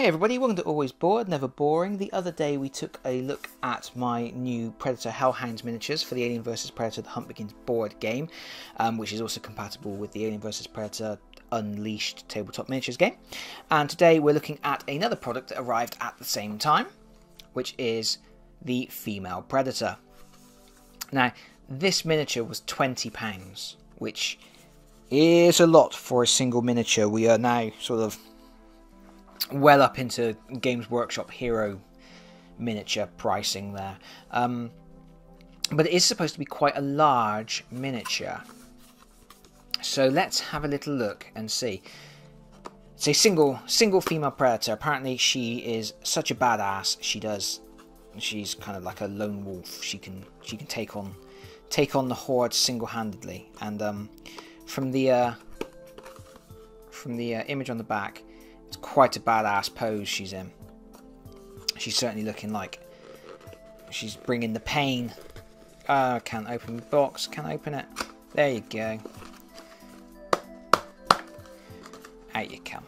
Hey everybody, welcome to Always Board, Never Boring. The other day we took a look at my new Predator Hellhounds miniatures for the Alien vs Predator The Hunt Begins board game, um, which is also compatible with the Alien vs Predator Unleashed tabletop miniatures game. And today we're looking at another product that arrived at the same time, which is the Female Predator. Now, this miniature was £20, which is a lot for a single miniature. We are now sort of well up into Games Workshop Hero miniature pricing there. Um, but it is supposed to be quite a large miniature. So let's have a little look and see. It's a single single female predator. Apparently she is such a badass. She does she's kind of like a lone wolf. She can she can take on take on the horde single-handedly. And um, from the uh, from the uh, image on the back, it's quite a badass pose she's in. She's certainly looking like she's bringing the pain. Uh, can't open the box. Can't open it. There you go. Out you come.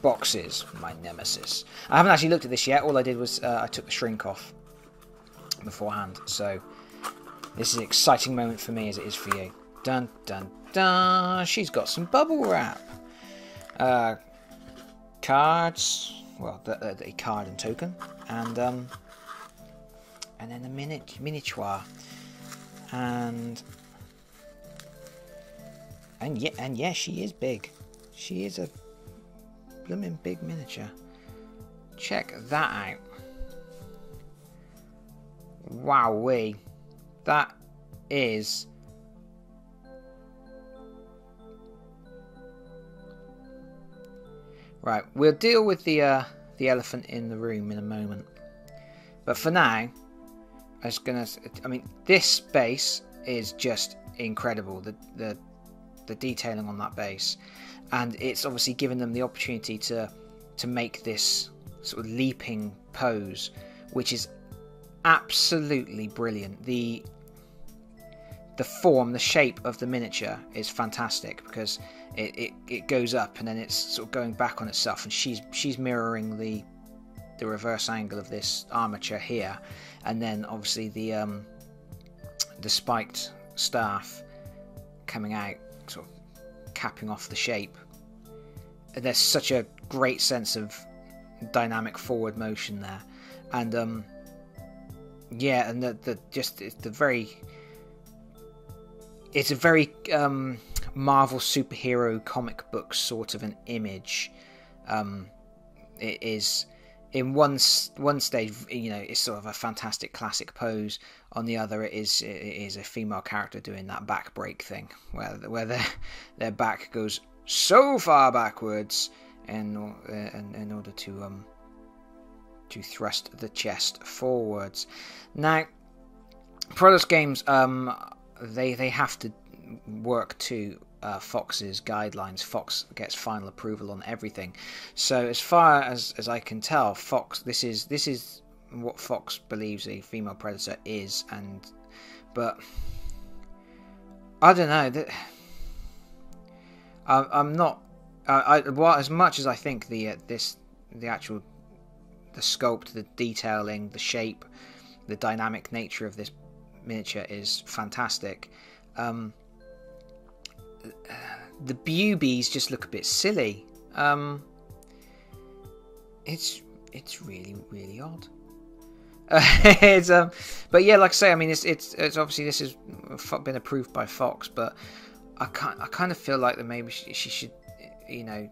Boxes, my nemesis. I haven't actually looked at this yet. All I did was uh, I took the shrink off beforehand. So this is an exciting moment for me as it is for you. Dun dun dun. She's got some bubble wrap. Uh, cards. Well, the, the card and token, and um, and then the minute miniature, and and yeah, and yeah, she is big. She is a blooming big miniature. Check that out. Wowee, that is Right, we'll deal with the uh, the elephant in the room in a moment. But for now, I was gonna. I mean, this base is just incredible. The the the detailing on that base, and it's obviously given them the opportunity to to make this sort of leaping pose, which is absolutely brilliant. The the form, the shape of the miniature is fantastic because it, it, it goes up and then it's sort of going back on itself and she's she's mirroring the the reverse angle of this armature here. And then obviously the um, the spiked staff coming out sort of capping off the shape. There's such a great sense of dynamic forward motion there. And um, yeah and the, the just the very it's a very um, Marvel superhero comic book sort of an image. Um, it is in one one stage, you know, it's sort of a fantastic classic pose. On the other, it is it is a female character doing that back break thing, where where their their back goes so far backwards in in, in order to um to thrust the chest forwards. Now, Prodos Games um they they have to work to uh, Fox's guidelines. Fox gets final approval on everything. So as far as, as I can tell, Fox this is this is what Fox believes a female predator is, and but I don't know that I, am not. I, I well, as much as I think the uh, this the actual the sculpt, the detailing, the shape, the dynamic nature of this miniature is fantastic. Um, the bubies just look a bit silly. Um, it's it's really really odd. It's um, but yeah, like I say, I mean, it's it's it's obviously this has been approved by Fox, but I kind I kind of feel like that maybe she, she should, you know,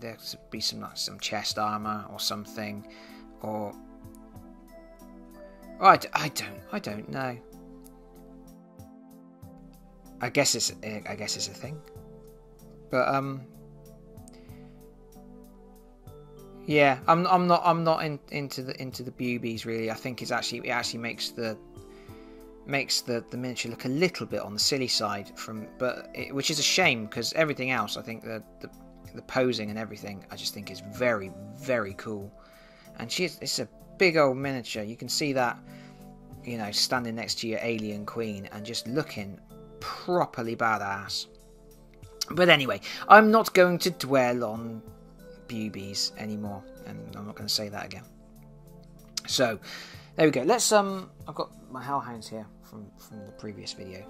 there should be some like some chest armor or something, or I, I don't I don't know. I guess it's I guess it's a thing. But um, yeah, I'm I'm not I'm not in, into the into the bubies really. I think it's actually it actually makes the makes the, the miniature look a little bit on the silly side from but it, which is a shame because everything else I think the, the the posing and everything I just think is very very cool and she's it's a big old miniature you can see that you know standing next to your alien queen and just looking properly badass But anyway, I'm not going to dwell on boobies anymore, and I'm not going to say that again. So, there we go. Let's um, I've got my hellhounds here from from the previous video.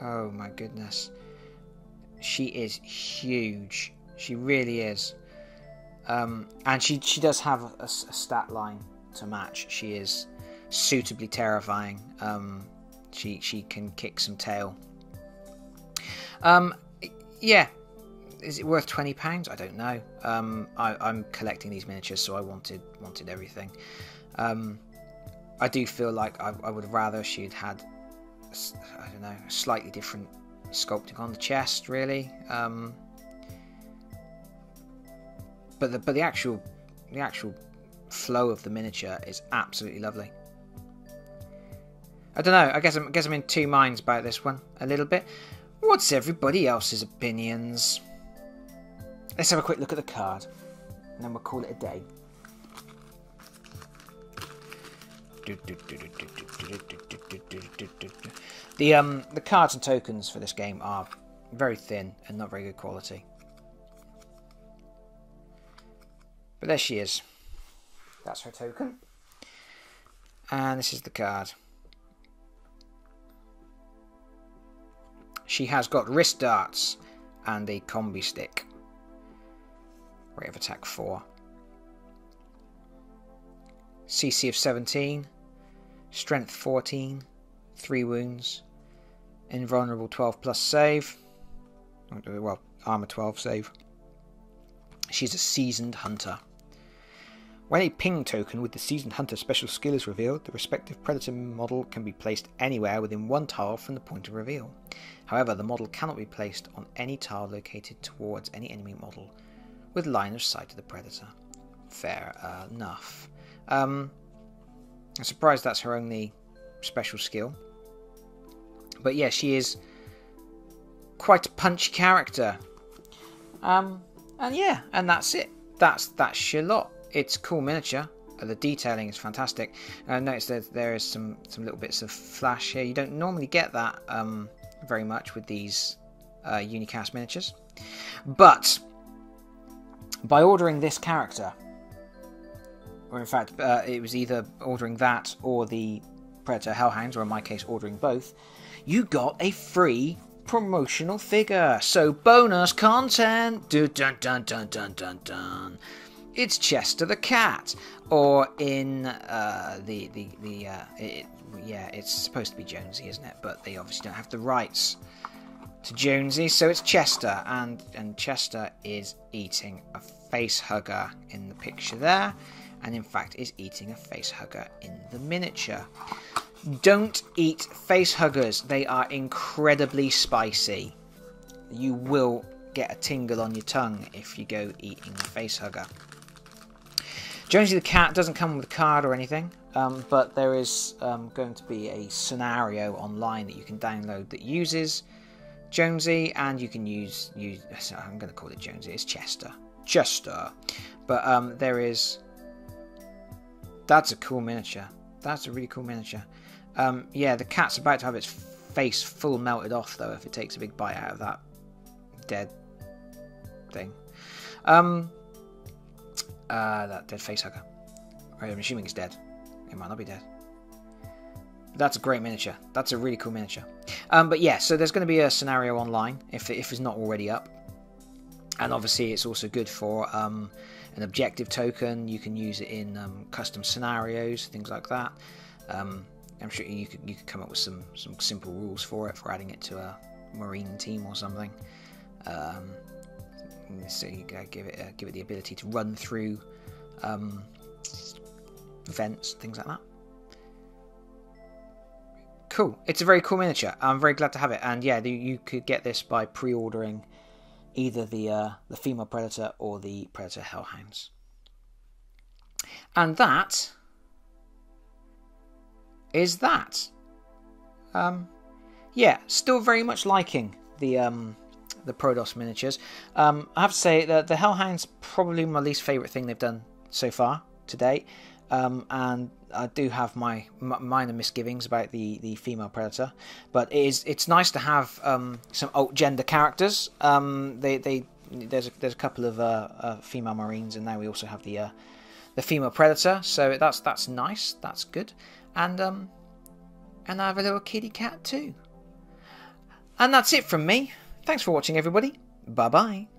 Oh my goodness, she is huge. She really is. Um, and she she does have a, a, stat line to match. She is suitably terrifying. Um, she she can kick some tail. Um, yeah, is it worth twenty pounds? I don't know. Um, I, am collecting these miniatures, so I wanted wanted everything. Um, I do feel like I, I would rather she'd had, I don't know, a slightly different sculpting on the chest, really. Um, but the but the actual the actual flow of the miniature is absolutely lovely. I don't know. I guess I'm, I guess I'm in two minds about this one a little bit. What's everybody else's opinions? Let's have a quick look at the card, and then we'll call it a day. The um the cards and tokens for this game are very thin and not very good quality. But there she is. That's her token. And this is the card. She has got wrist darts and a combi stick. Rate of attack 4. CC of 17. Strength 14. 3 wounds. Invulnerable 12 plus save. Well, armor 12 save. She's a seasoned hunter. When a ping token with the Seasoned Hunter special skill is revealed, the respective Predator model can be placed anywhere within one tile from the point of reveal. However, the model cannot be placed on any tile located towards any enemy model with line of sight to the Predator. Fair enough. Um, I'm surprised that's her only special skill. But yeah, she is quite a punchy character. Um, and yeah, and that's it. That's that's Charlotte. It's cool miniature. The detailing is fantastic. Uh, notice that there is some some little bits of flash here. You don't normally get that um, very much with these uh, unicast miniatures, but by ordering this character, or in fact, uh, it was either ordering that or the Predator Hellhounds, or in my case, ordering both, you got a free promotional figure. So bonus content. Dun dun dun dun dun dun dun it's Chester the cat, or in uh, the the the uh, it, yeah, it's supposed to be Jonesy, isn't it? But they obviously don't have the rights to Jonesy, so it's Chester, and and Chester is eating a face hugger in the picture there, and in fact is eating a face hugger in the miniature. Don't eat face huggers; they are incredibly spicy. You will get a tingle on your tongue if you go eating a face hugger. Jonesy the Cat doesn't come with a card or anything, um, but there is um, going to be a scenario online that you can download that uses Jonesy, and you can use use. I'm going to call it Jonesy. It's Chester, Chester, but um, there is. That's a cool miniature. That's a really cool miniature. Um, yeah, the cat's about to have its face full melted off though if it takes a big bite out of that dead thing. Um, uh, that dead facehugger. I'm assuming he's dead. He might not be dead. That's a great miniature. That's a really cool miniature. Um, but yeah, so there's going to be a scenario online if, if it's not already up. And obviously, it's also good for um, an objective token. You can use it in um, custom scenarios, things like that. Um, I'm sure you could you could come up with some some simple rules for it for adding it to a marine team or something. Um, so you give it uh, give it the ability to run through um, vents, things like that. Cool. It's a very cool miniature. I'm very glad to have it. And yeah, you could get this by pre-ordering either the uh, the female predator or the predator hellhounds. And that is that. Um, yeah, still very much liking the um, the Prodos miniatures. Um, I have to say that the Hellhound's probably my least favourite thing they've done so far to date. um, and I do have my minor misgivings about the, the female predator, but it is it's nice to have um, some alt gender characters. Um, they they there's a, there's a couple of uh, uh, female marines, and now we also have the uh, the female predator. So that's that's nice. That's good, and um, and I have a little kitty cat too. And that's it from me. Thanks for watching, everybody. Bye bye.